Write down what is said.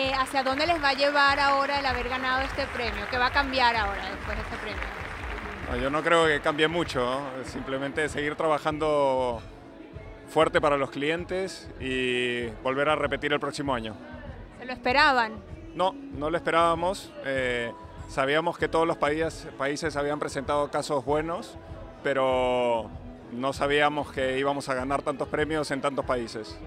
eh, ¿hacia dónde les va a llevar ahora el haber ganado este premio? ¿Qué va a cambiar ahora después de este premio? No, yo no creo que cambie mucho, ¿no? simplemente seguir trabajando fuerte para los clientes y volver a repetir el próximo año. ¿Se lo esperaban? No, no lo esperábamos. Eh, sabíamos que todos los países, países habían presentado casos buenos, pero no sabíamos que íbamos a ganar tantos premios en tantos países.